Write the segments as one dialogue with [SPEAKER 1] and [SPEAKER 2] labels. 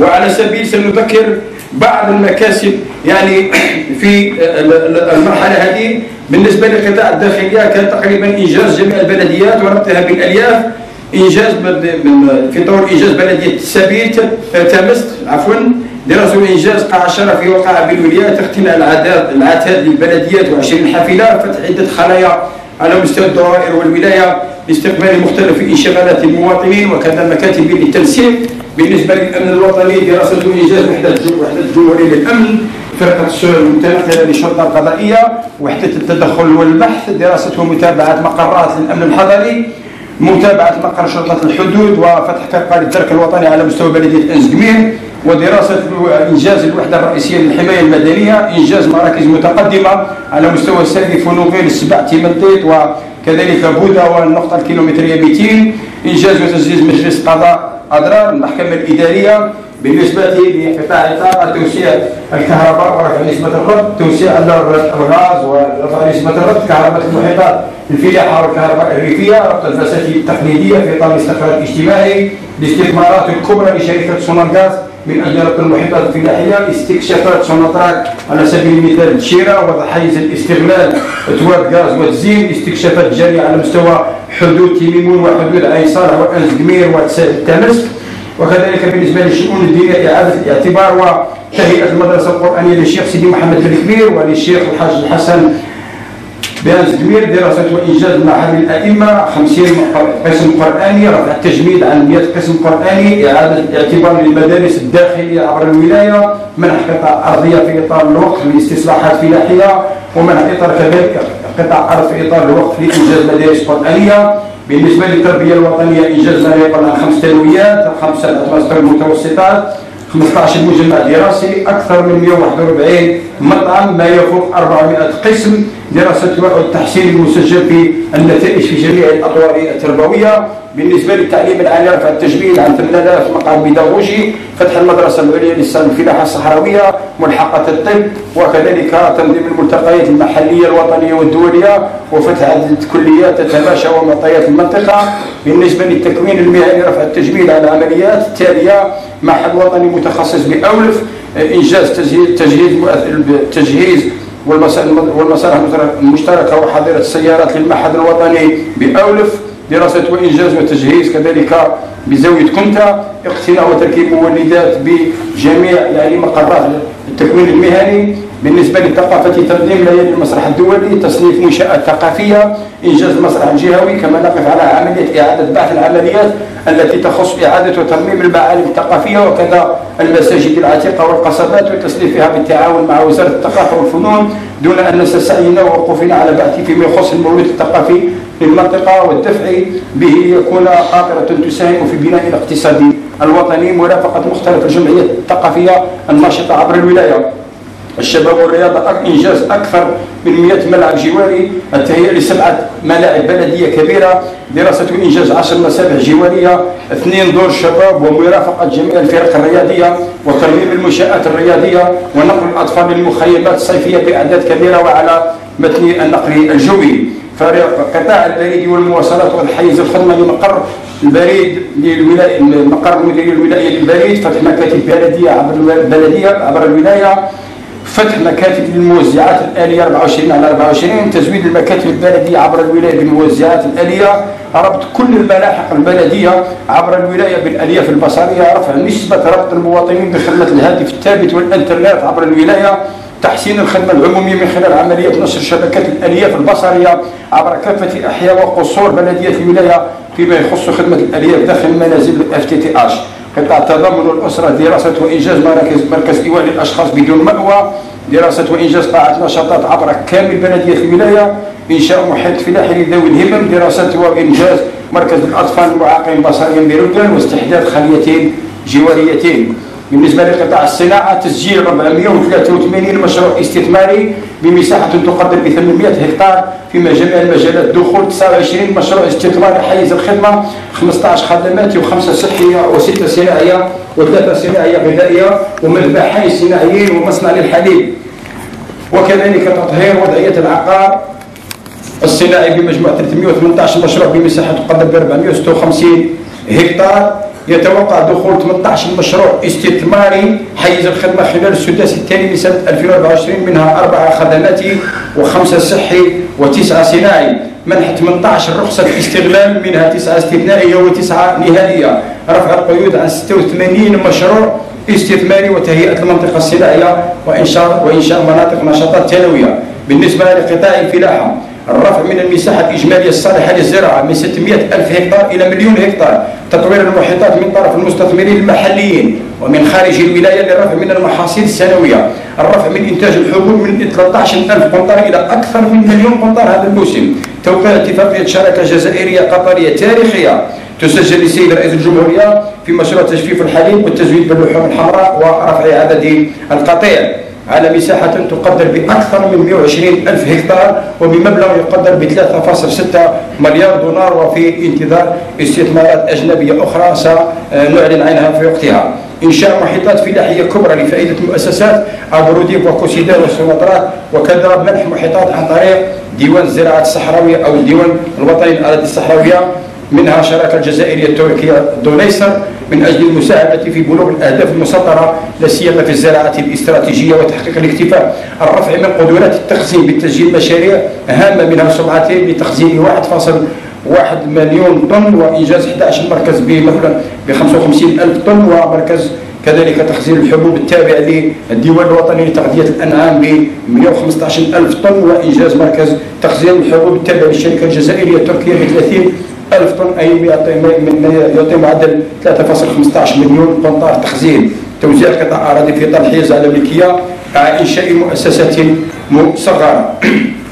[SPEAKER 1] وعلى سبيل سنذكر بعض المكاسب يعني في المرحلة هذه بالنسبة لقطاع الداخلية كان تقريبا إنجاز جميع البلديات وربطها بالألياف إنجاز في طور إنجاز بلدية سبيت تمست عفوا دراسة وانجاز قاعه شرفي وقع بالولايات اختناء العداد العتاد للبلديات و20 حافلة فتح عدة خلايا على مستوى الدوائر والولاية لاستقبال مختلف إنشغالات المواطنين وكذا المكاتب للتنسيق. بالنسبة للامن الوطني دراسه وانجاز وحدة وحدة الجمهوريه للامن فرقة المتنقله للشرطه القضائيه وحدة التدخل والبحث دراسه ومتابعه مقرات للأمن الحضري متابعة مقر شرطة الحدود وفتح فرقه للدرك الوطني على مستوى بلدية انزقمير ودراسة إنجاز الوحدة الرئيسية للحماية المدنية إنجاز مراكز متقدمة على مستوى سادف ونوفيل السبع تيمنطيط وكذلك بودا والنقطة الكيلومترية 200 إنجاز وتسجيل مجلس قضاء أضرار المحكمة الإدارية بالنسبة لقطاع الطاقة توسيع الكهرباء ورفع نسبة توسيع الغاز ورفع نسبة كهرباء المحيطات الفلاحة والكهرباء الريفية ربط المساجد التقليدية في إطار الاستقرار الاجتماعي الاستثمارات الكبرى لشركة سونارغاز من أجل المحيطات الفلاحية استكشافات سوناتراك على سبيل المثال الشيرة وضع حيز الاستغلال تواد غاز والزين استكشافات جارية على مستوى حدود تيميمون وحدود عين صالح وأنز قمير وتمس وكذلك بالنسبة للشؤون الدينية إعادة الاعتبار وتهيئة المدرسة القرآنية للشيخ سيدي محمد الكبير وللشيخ الحاج الحسن بيان كبير دراسة وإنجاز معهد الأئمة. 50 قسم قرآني رفع التجميد عن 100 قسم قرآني إعادة الاعتبار للمدارس الداخلية عبر الولاية منح قطع أرضية في إطار الوقف لاستصلاحات فلاحية ومنح إطار كذلك قطع أرض في إطار الوقف لإنجاز مدارس قرآنية. بالنسبة للتربية الوطنية إنجاز ما يقل عن خمس ثانويات خمسة ماستر متوسطات 15 مجمع دراسي أكثر من 141 مطعم ما يفوق 400 قسم دراسة والتحسين المسجل في النتائج في جميع الأطوار التربوية. بالنسبة للتعليم العالي رفع التجميل عن 8000 مقعد بيداغوجي فتح المدرسة العليا للسنة الفلاحة الصحراوية ملحقة الطب وكذلك تنظيم الملتقيات المحلية الوطنية والدولية وفتح عدة كليات تتماشى ومعطيات المنطقة. بالنسبة للتكوين المهني رفع التجميل على العمليات التالية معهد وطني متخصص بأولف إنجاز تجهيز تجهيز والمصالح المشتركة وحظيرة السيارات للمعهد الوطني بأولف. دراسة وإنجاز وتجهيز كذلك بزاوية كنتا اقتناء وتركيب مولدات بجميع يعني مقرات التكوين المهني. بالنسبة للثقافة تنظيم ليالي المسرح الدولي تصنيف منشآت ثقافية إنجاز المسرح الجهوي كما نقف على عملية إعادة بعث العمليات التي تخص إعادة وترميم المعالم الثقافية وكذا المساجد العتيقة والقصبات وتصنيفها بالتعاون مع وزارة الثقافة والفنون دون أن ننسى ووقوفنا على بحث فيما يخص المورد الثقافي للمنطقة والدفع به يكون قاطرة تساهم في بناء الاقتصاد الوطني مرافقة مختلف الجمعيات الثقافية الناشطة عبر الولاية. الشباب والرياضة إنجاز أكثر من 100 ملعب جواري. التهيئة لسبعة ملاعب بلدية كبيرة. دراسة وإنجاز 10 مسابح جوارية. اثنين دور شباب ومرافقة جميع الفرق الرياضية وترميم المنشآت الرياضية ونقل الأطفال للمخيمات الصيفية بأعداد كبيرة وعلى متن النقل الجوي. فريق قطاع البريد والمواصلات والحيز الخدمة لمقر البريد للولاية مقر المديرية الولائية للبريد فتح مكاتب بلدية عبر البلدية عبر الولاية. فتح مكاتب للموزعات الآلية 24 على 24 تزويد المكاتب البلدية عبر الولاية بالموزعات الآلية. ربط كل الملاحق البلدية عبر الولاية بالألياف البصرية. رفع نسبة ربط المواطنين بخدمة الهاتف الثابت والإنترنت عبر الولاية. تحسين الخدمة العمومية من خلال عملية نشر شبكات الألياف البصرية عبر كافة أحياء وقصور بلدية الولاية فيما يخص خدمة الألياف FTTH قطاع تضامن الأسرة دراسة وإنجاز مراكز مركز إيواء للأشخاص بدون مأوى دراسة وإنجاز قاعة نشاطات عبر كامل بلدية الولاية إنشاء محيط فلاحي لذوي الهمم دراسة وإنجاز مركز الأطفال المعاقين بصريا برودان واستحداث خليتين جواريتين. بالنسبة لقطاع الصناعة تسجيل 483 مشروع استثماري بمساحة تقدر ب 800 هكتار في جميع المجالات دخول 29 مشروع استثماري حيز الخدمة 15 خدمات وخمسة صحية وستة صناعية وثلاثة صناعية غذائية ومذبحين صناعيين ومصنع للحليب وكذلك تطهير وضعية العقار الصناعي بمجموع 318 مشروع بمساحة تقدر ب 456 هكتار. يتوقع دخول 18 مشروع استثماري حيز الخدمة خلال السداس الثاني من سنة 2024 منها أربعة خدماتي وخمسة صحي وتسعة صناعي. منح 18 رخصة استغلال منها تسعة استثنائية وتسعة نهائية. رفع القيود عن 86 مشروع استثماري وتهيئة المنطقة الصناعية وإنشاء وإنشاء مناطق نشاطات ثانوية بالنسبة لقطاع الفلاحة الرفع من المساحة الإجمالية الصالحة للزراعة من 600 ألف هكتار إلى مليون هكتار تطوير المحيطات من طرف المستثمرين المحليين ومن خارج الولاية للرفع من المحاصيل السنوية. الرفع من إنتاج الحبوب من 13 ألف قنطار إلى أكثر من مليون قنطار هذا الموسم. توقيع اتفاقية شراكة جزائرية قطرية تاريخية تسجل للسيد رئيس الجمهورية في مشروع تجفيف الحليب والتزويد باللحوم الحمراء ورفع عدد القطيع. على مساحة تقدر بأكثر من 120 ألف هكتار وبمبلغ يقدر ب 3.6 مليار دولار وفي انتظار استثمارات أجنبية أخرى سنعلن عنها في وقتها. إنشاء محيطات فلاحية كبرى لفائدة مؤسسات أبروديف وكوسيدار والسنطرات وكذا منح محيطات عن طريق ديوان الزراعة الصحراوية أو الديوان الوطني للأراضي الصحراوية. منها شراكة الجزائرية التركية دونيسر من أجل المساعدة في بلوغ الأهداف المسطرة لا سيما في الزراعة الاستراتيجية وتحقيق الاكتفاء. الرفع من قدرات التخزين بتسجيل مشاريع هامة منها سمعتين لتخزين 1.1 مليون طن وإنجاز 11 مركز بمثلا ب 55 ألف طن ومركز كذلك تخزين الحبوب التابع للديوان الوطني لتغذية الأنعام ب 115 ألف طن وإنجاز مركز تخزين الحبوب التابع للشركة الجزائرية التركية ب 30 ألف طن أي يعطي معدل 3.15 مليون قنطار تخزين. توزيع قطع أراضي في تلحيز على ملكية مع إنشاء مؤسسات مصغرة.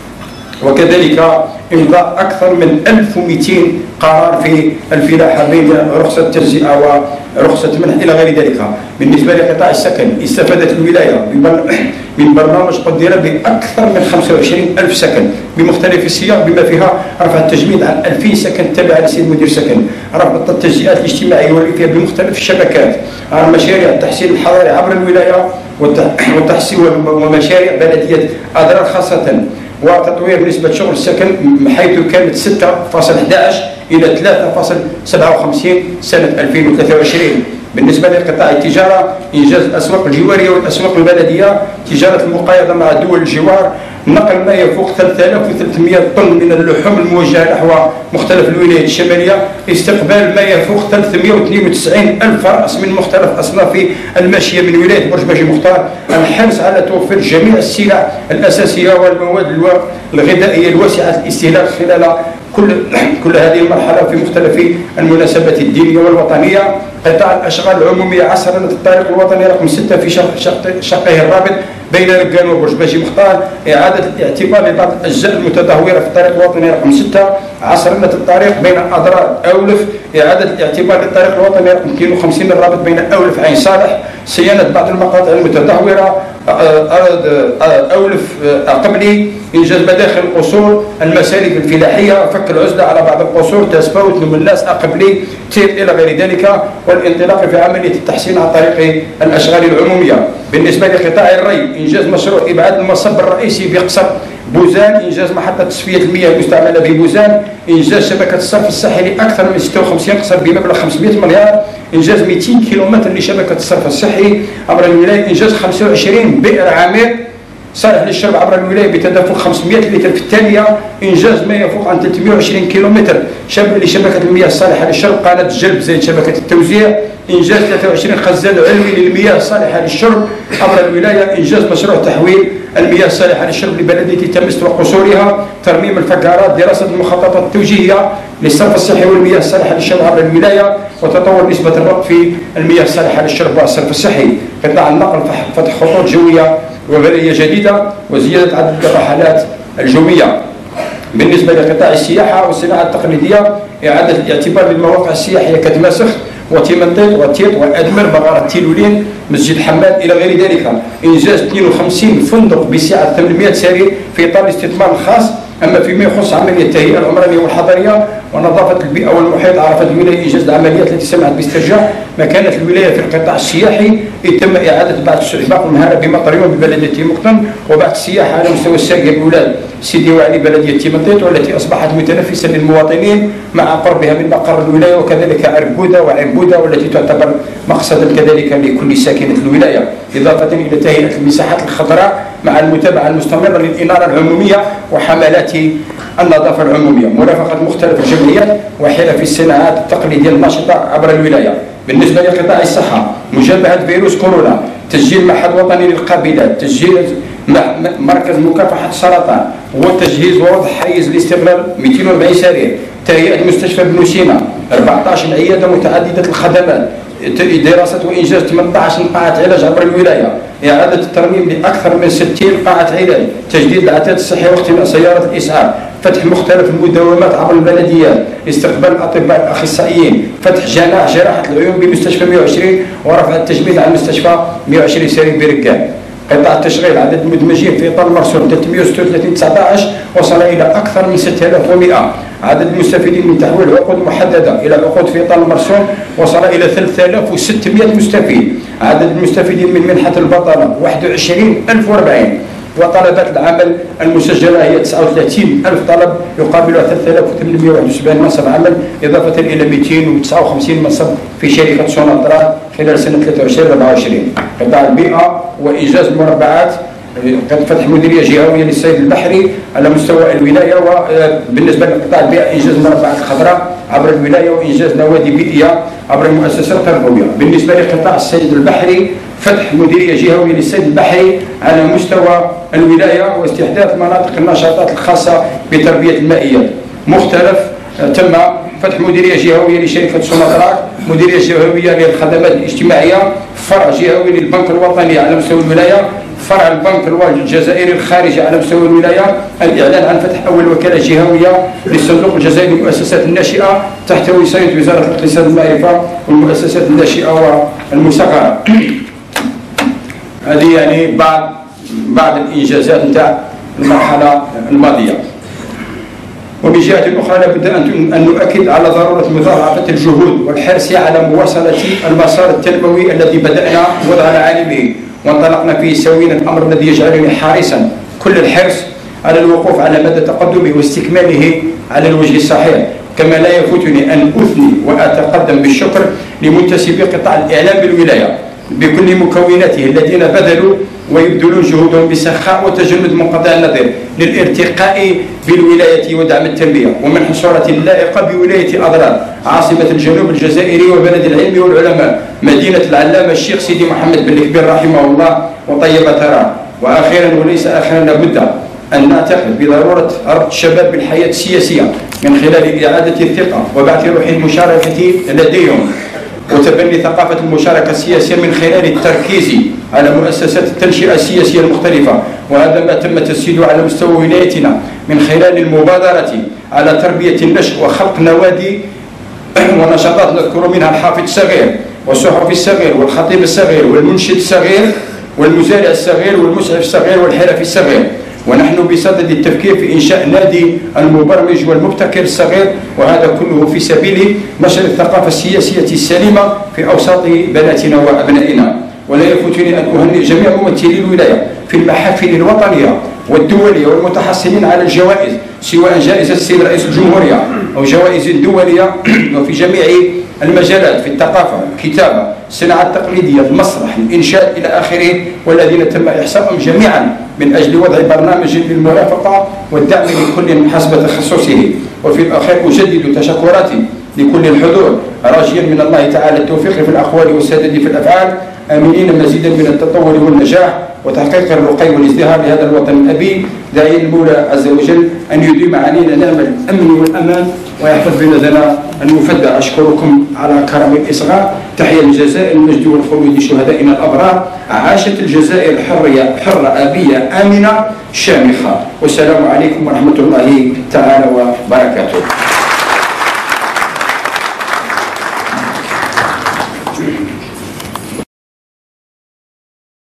[SPEAKER 1] وكذلك إمضاء أكثر من 1200 قرار في الفلاحة بين رخصة تجزئة ورخصة منح إلى غير ذلك. بالنسبة لقطاع السكن استفادت الولاية من برنامج قدر بأكثر من 25 ألف سكن بمختلف السياق بما فيها رفع التجميد عن 2000 سكن تابعة لسيد مدير سكن رفع التجزئات الاجتماعية والريفية بمختلف الشبكات عن مشاريع التحسين الحضاري عبر الولاية والتحسين ومشاريع بلدية أضرار خاصة وتطوير نسبة شغل السكن حيث كانت 6.11 إلى 3.57 سنة 2023 بالنسبة لقطاع التجارة إنجاز الأسواق الجوارية والأسواق البلدية تجارة المقايضة مع دول الجوار. نقل ما يفوق 3300 طن من اللحوم الموجهة نحو مختلف الولايات الشمالية. استقبال ما يفوق 392 ألف رأس من مختلف أصناف الماشية من ولاية برج باجي مختار. الحرص على توفير جميع السلع الأساسية والمواد الغذائية الواسعة الاستهلاك خلال كل كل هذه المرحلة في مختلف المناسبات الدينية والوطنية. قطاع الأشغال العمومية عصرا الطريق الوطني رقم 6 في شق شق شقه الرابط. بين ركان وبرج باجي مختار إعادة الاعتبار لبعض الأجزاء المتدهورة في الطريق الوطني رقم 6 عصرنة الطريق بين أضرار أولف إعادة الاعتبار للطريق الوطني رقم 250 الرابط بين أولف عين صالح صيانة بعض المقاطع المتدهورة أولف أقبلي إنجاز مداخل القصور المسالك الفلاحية. فك العزلة على بعض القصور. تسبوت الناس أقبلي تيت إلى غير ذلك. والانطلاق في عملية التحسين عن طريق الأشغال العمومية. بالنسبة لقطاع الري إنجاز مشروع إبعاد المصب الرئيسي بقصر بوزان. إنجاز محطة تصفية المياه المستعملة ببوزان. إنجاز شبكة الصرف الصحي لأكثر من 56 قصر بمبلغ 500 مليار. إنجاز 200 كيلومتر لشبكة الصرف الصحي عبر الولاية إنجاز 25 بئر عامر صالح للشرب عبر الولاية بتدفق 500 لتر في الثانية إنجاز ما يفوق عن 320 كيلومتر. لشبكة المياه الصالحة للشرب قناة الجلب زي شبكة التوزيع. إنجاز 23 خزان علوي للمياه الصالحة للشرب عبر الولاية. إنجاز مشروع تحويل المياه الصالحة للشرب لبلدية تمست وقصورها ترميم الفقارات دراسة المخططات التوجيهية للصرف الصحي والمياه الصالحة للشرب عبر الولاية وتطور نسبة الربط في المياه الصالحة للشرب والصرف الصحي. قطاع النقل فتح خطوط جوية وبرية جديدة وزيادة عدد الرحلات الجوية بالنسبة لقطاع السياحة والصناعة التقليدية إعادة الاعتبار للمواقع السياحية كدمسخ وتيمنطيط وتيط وأدمر مغارة تيلولين مسجد حماد إلى غير ذلك. إنجاز 52 فندق بسعة 800 سرير في إطار الاستثمار الخاص. أما فيما يخص عملية التهيئة العمرانية والحضرية ونظافة البيئة والمحيط عرفت الولاية إنجاز العمليات التي سمحت باسترجاع مكانة الولاية في القطاع السياحي تم إعادة بعض استحباق المهارة بمطريون ببلدية مقطن وبعض السياحة على مستوى الساقية بولاد سيدي وعلي بلدية تيمنطيط والتي أصبحت متنفسة للمواطنين مع قربها من مقر الولاية وكذلك عربودة وعربودة والتي تعتبر مقصدا كذلك لكل ساكنة الولاية. إضافة إلى تهيئة المساحات الخضراء مع المتابعة المستمرة للإنارة العمومية وحملات النظافة العمومية. مرافقة مختلف الجمعيات وحرف الصناعات التقليدية الناشطة عبر الولاية. بالنسبة لقطاع الصحة مجابهة فيروس كورونا تسجيل معهد وطني للقابلات تسجيل مركز مكافحة السرطان وتجهيز ووضع حيز الاستقلال 240 سرير تهيئة مستشفى بن سينا 14 عيادة متعددة الخدمات دراسة وإنجاز 18 قاعة علاج عبر الولاية إعادة الترميم لأكثر من 60 قاعة علاج تجديد العتاد الصحي واختلاء سيارة الإسعاف. فتح مختلف المداومات عبر البلديات استقبال الأطباء الأخصائيين فتح جناح جراحة العيون بمستشفى 120 ورفع التجميد على المستشفى 120 سرير بركان قطاع التشغيل عدد المدمجين في طال مرسول 336 19 وصل إلى أكثر من 6100 عدد المستفيدين من تحويل عقود محددة إلى عقود في طال مرسول وصل إلى 3600 مستفيد. عدد المستفيدين من منحة البطاله 21040 وطلبات العمل المسجلة هي 39 ألف طلب يقابل 3871 منصب عمل إضافة إلى 259 منصب في شركة سوناترا خلال سنة 23 24 قطاع البيئة وإنجاز المربعات قد فتح مديرية جهوية للصيد البحري على مستوى الولاية وبالنسبه لقطاع البيئه إنجاز المربعات الخضراء عبر الولاية وإنجاز نوادي بيئية عبر المؤسسات التربويه بالنسبة لقطاع الصيد البحري فتح مديرية جهوية للصيد البحري على مستوى الولاية واستحداث مناطق النشاطات الخاصة بتربية المائيات مختلف تم فتح مديرية جهوية لشركة سوناتراك مديرية جهوية للخدمات الاجتماعية فرع جهوي للبنك الوطني على مستوى الولاية فرع البنك الجزائري الخارجي على مستوى الولاية. الإعلان عن فتح أول وكالة جهوية للصندوق الجزائري للمؤسسات الناشئة تحت وصايه وزارة الاقتصاد والمعرفه والمؤسسات الناشئة والمصغره هذه يعني بعض بعض الإنجازات نتاع المرحلة الماضية. ومن جهة أخرى لابد أن نؤكد على ضرورة مضاعفة الجهود والحرص على مواصلة المسار التنموي الذي بدأنا وضع العالم به وانطلقنا فيه سويا الأمر الذي يجعلني حريصا. كل الحرص على الوقوف على مدى تقدمه واستكماله على الوجه الصحيح. كما لا يفوتني أن أثني وأتقدم بالشكر لمنتسبي قطاع الإعلام بالولاية. بكل مكوناته الذين بذلوا ويبذلون جهودهم بسخاء وتجند منقطع النظر للارتقاء بالولاية ودعم التنمية ومن حصولة لائقة بولاية أضرار عاصمة الجنوب الجزائري وبلد العلم والعلماء مدينة العلامة الشيخ سيدي محمد بن كبير رحمه الله وطيب ثراه وأخيرا وليس آخرا لابد أن نعتقد بضرورة ربط الشباب بالحياة السياسية من خلال إعادة الثقة وبعث روح المشاركة لديهم. وتبني ثقافة المشاركة السياسية من خلال التركيز على مؤسسات التنشئة السياسية المختلفة وهذا ما تم تسجيله على مستوى ولايتنا من خلال المبادرة على تربية النشء وخلق نوادي ونشاطات نذكر منها الحافظ الصغير والصحفي الصغير والخطيب الصغير والمنشد الصغير والمزارع الصغير والمسعف الصغير والحرفي الصغير. ونحن بصدد التفكير في إنشاء نادي المبرمج والمبتكر الصغير وهذا كله في سبيل نشر الثقافة السياسية السليمة في أوساط بناتنا وأبنائنا. ولا يفوتني أن أهنئ جميع ممثلي الولاية في المحافل الوطنية والدولية والمتحصلين على الجوائز سواء جائزة السيد رئيس الجمهورية أو جوائز دولية. وفي جميع المجالات في الثقافة الكتابة الصناعة التقليدية المسرح الإنشاء إلى آخره والذين تم إحصائهم جميعا من أجل وضع برنامج للمرافقة والدعم لكل حسب تخصصه. وفي الأخير أجدد تشكراتي لكل الحضور. راجيا من الله تعالى التوفيق في الأقوال والسداد في الأفعال. آمنين مزيدا من التطور والنجاح وتحقيق الرقي والازدهار لهذا الوطن الأبي. داعي المولى عز وجل أن يديم علينا نعم الأمن والأمان. ويحفظ بلدنا المفدى أشكركم على كرم الإصغاء. تحية الجزائر المجد والخلود لشهدائنا الأبرار. عاشت الجزائر حرية حرة أبية آمنة شامخة. والسلام عليكم ورحمة الله تعالى وبركاته.